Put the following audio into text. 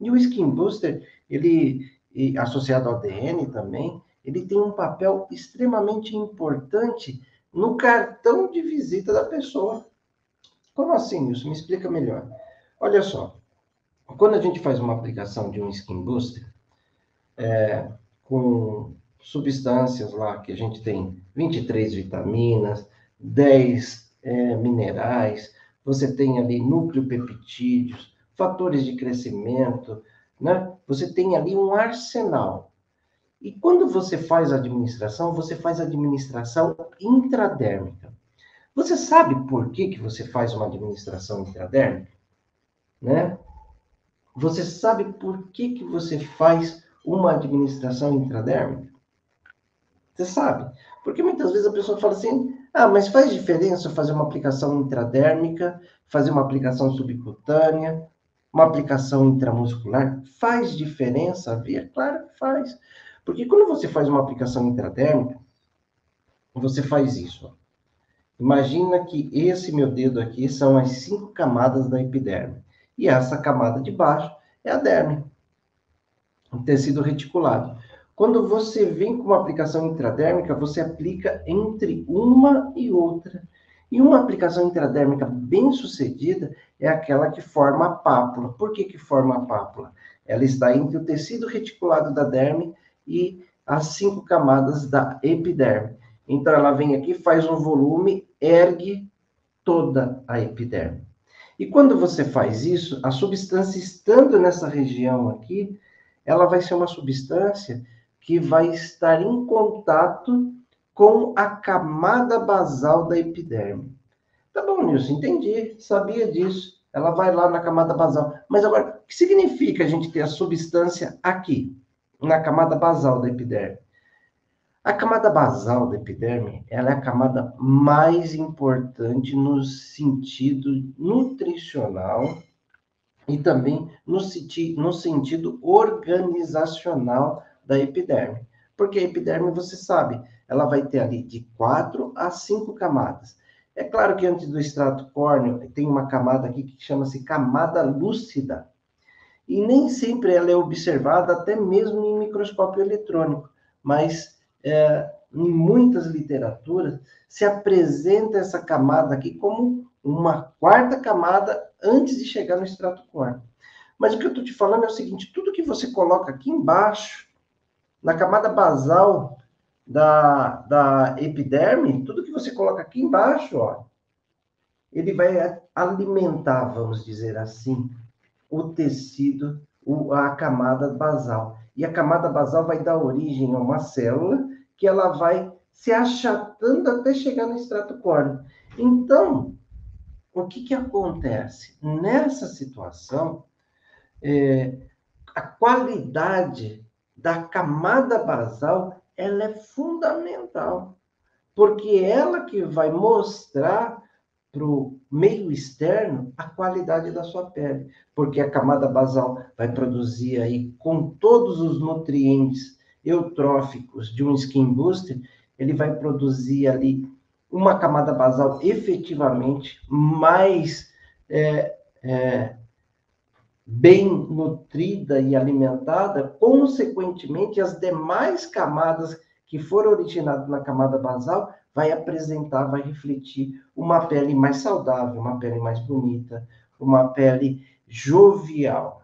E o Skin Booster, ele, associado ao DN também, ele tem um papel extremamente importante no cartão de visita da pessoa. Como assim, isso? Me explica melhor. Olha só, quando a gente faz uma aplicação de um Skin Booster, é, com substâncias lá, que a gente tem 23 vitaminas, 10 é, minerais, você tem ali núcleo peptídeos, fatores de crescimento, né? Você tem ali um arsenal. E quando você faz administração, você faz administração intradérmica. Você sabe por que, que você faz uma administração intradérmica? Né? Você sabe por que, que você faz uma administração intradérmica? Você sabe. Porque muitas vezes a pessoa fala assim: ah, mas faz diferença fazer uma aplicação intradérmica, fazer uma aplicação subcutânea, uma aplicação intramuscular? Faz diferença, Via? Claro que faz. Porque quando você faz uma aplicação intradérmica, você faz isso. Imagina que esse meu dedo aqui são as cinco camadas da epiderme. E essa camada de baixo é a derme, o tecido reticulado. Quando você vem com uma aplicação intradérmica, você aplica entre uma e outra. E uma aplicação intradérmica bem sucedida é aquela que forma a pápula. Por que, que forma a pápula? Ela está entre o tecido reticulado da derme e as cinco camadas da epiderme. Então, ela vem aqui, faz um volume, ergue toda a epiderme. E quando você faz isso, a substância estando nessa região aqui, ela vai ser uma substância que vai estar em contato com a camada basal da epiderme. Tá bom, Nilson, entendi, sabia disso. Ela vai lá na camada basal. Mas agora, o que significa a gente ter a substância aqui? na camada basal da epiderme. A camada basal da epiderme, ela é a camada mais importante no sentido nutricional e também no, senti no sentido organizacional da epiderme. Porque a epiderme, você sabe, ela vai ter ali de quatro a cinco camadas. É claro que antes do extrato córneo tem uma camada aqui que chama-se camada lúcida, e nem sempre ela é observada, até mesmo em microscópio eletrônico, mas é, em muitas literaturas se apresenta essa camada aqui como uma quarta camada antes de chegar no extrato córneo. Mas o que eu estou te falando é o seguinte: tudo que você coloca aqui embaixo, na camada basal da, da epiderme, tudo que você coloca aqui embaixo, ó, ele vai alimentar, vamos dizer assim, o tecido, a camada basal. E a camada basal vai dar origem a uma célula que ela vai se achatando até chegar no extrato córneo. Então, o que, que acontece? Nessa situação, é, a qualidade da camada basal ela é fundamental, porque ela que vai mostrar para o meio externo a qualidade da sua pele, porque a camada basal vai produzir aí com todos os nutrientes eutróficos de um skin booster, ele vai produzir ali uma camada basal efetivamente mais é, é, bem nutrida e alimentada, consequentemente as demais camadas que foram originadas na camada basal vai apresentar, vai refletir uma pele mais saudável, uma pele mais bonita, uma pele jovial.